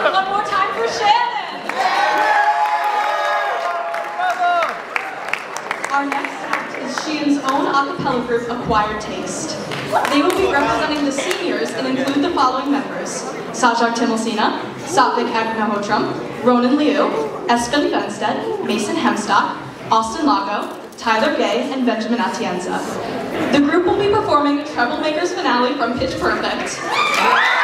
one more time for Shannon. Our next act is Sheehan's own a cappella group, A'Choired Taste. They will be representing the seniors and include the following members. Sajak Timalsina, Satvik Agnihotram, Ronan Liu, Espen Fenstead, Mason Hemstock, Austin Lago, Tyler Gay, and Benjamin Atienza. The group will be performing Treblemakers finale from Pitch Perfect.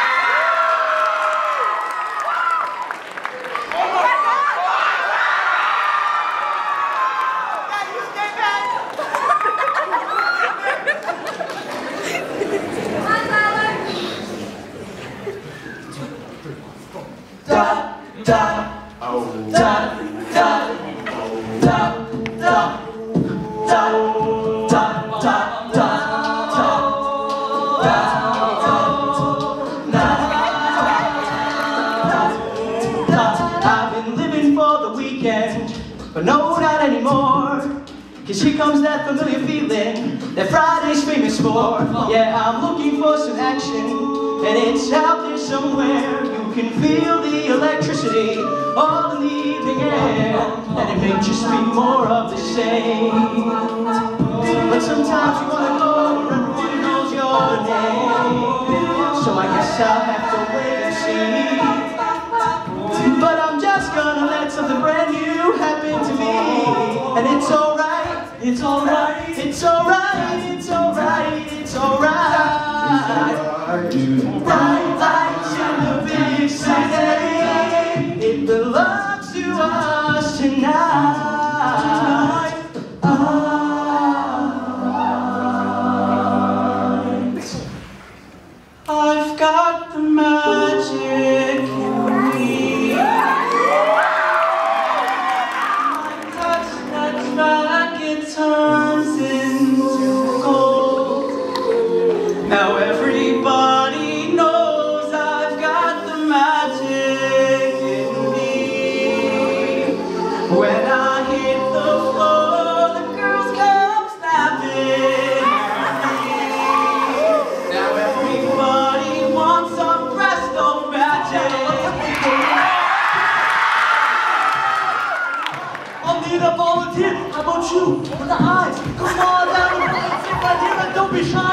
I've been living for the weekend, but no, not anymore. Cause here comes that familiar feeling that Friday's famous for. Yeah, I'm looking for some action, and it's out there somewhere. You can feel the electricity all in the evening air, and it may just be more of the same. But sometimes you wanna go where everyone knows your name. So I guess I'll have alright, it's alright, it's alright, it's alright. Bright lights in the big city. It belongs to us tonight. Ah. I've got the magic Now everybody knows I've got the magic in me. When I hit the floor, the girls come snapping. Now everybody wants some presto magic. I'll need a volunteer. How about you? With the eyes. Come on down and see right here and don't be shy.